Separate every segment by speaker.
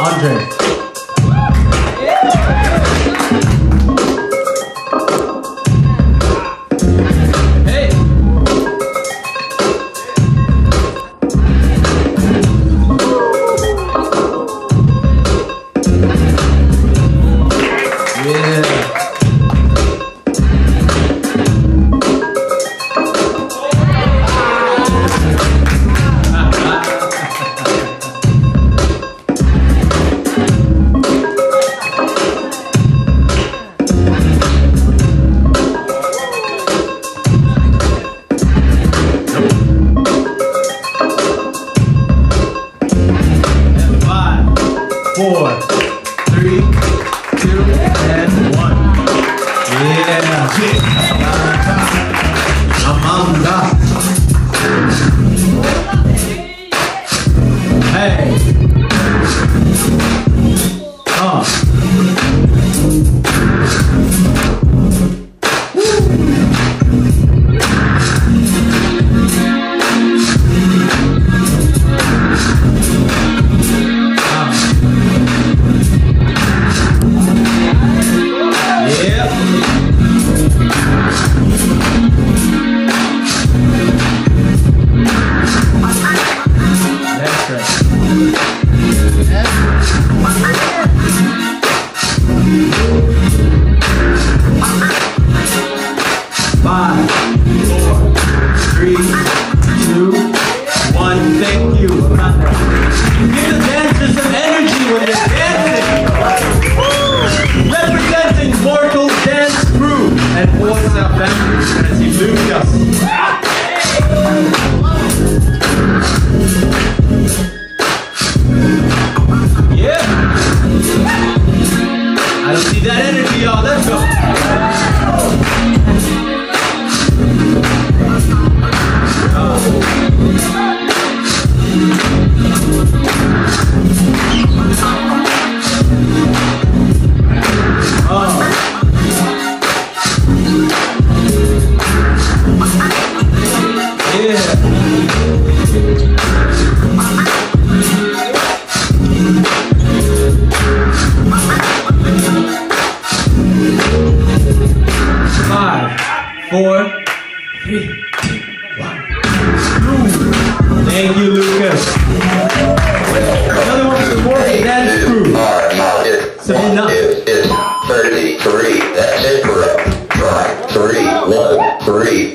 Speaker 1: André. Amanda. Amanda. Five, four, three, two, one. Thank you. The dancers some energy when they're dancing. Representing Mortal Dance Crew and Yeah. I don't see that energy, y'all. Let's go. Screw. Thank you, Lucas. Another one for the dance crew. Sabina. It's
Speaker 2: 33. That's it for us. Try. Three, one, three.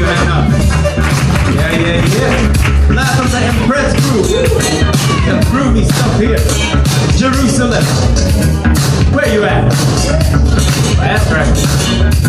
Speaker 1: you. Yeah, yeah, yeah. Last of the Empress crew. The groovy stuff here. Jerusalem. Where you at? That's right.